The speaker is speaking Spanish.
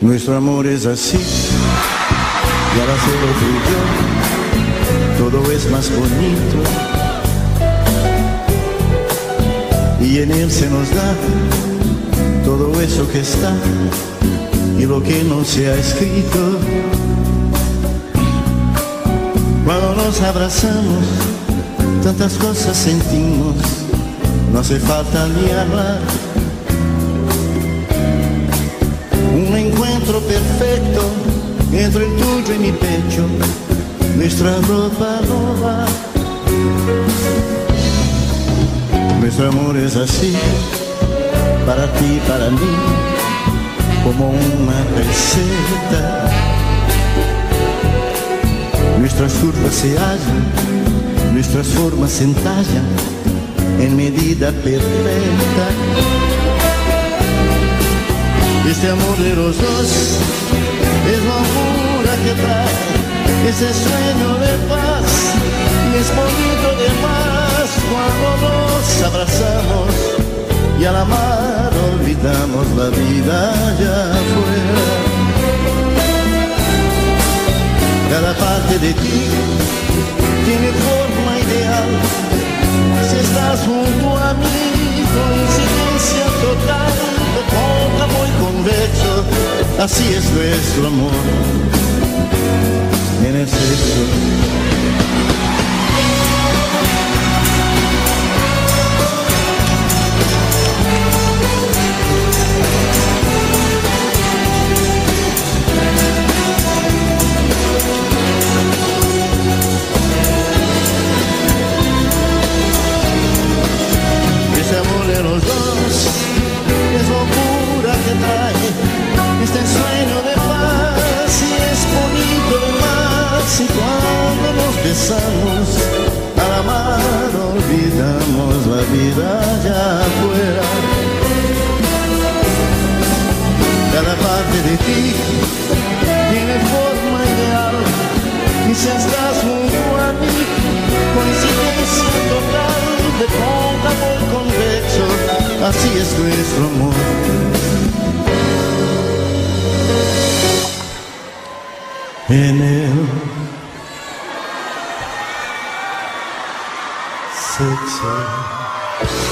Nuestro amor es así, y hacerlo tú y yo, todo es más bonito. Y en él se nos da todo eso que está y lo que no se ha escrito. Cuando nos abrazamos, tantas cosas sentimos, no hace falta ni hablar. Perfecto entre el tuyo y mi pecho, nuestra ropa nova. Nuestro amor es así, para ti, para mí, como una receta. Nuestras curvas se hallan, nuestras formas se entallan en medida perfecta. Este amor de los dos es locura que trae ese sueño de paz y es bonito de más cuando nos abrazamos y al amar olvidamos la vida allá afuera. Cada parte de ti tiene forma ideal. Si estás junto a mí, así es nuestro amor en el sexo. Vida allá afuera cada parte de ti tiene forma ideal. Y si estás junto a mí coincidencia total de cóncavo y convexo. Así es nuestro amor. En el sexo Bye.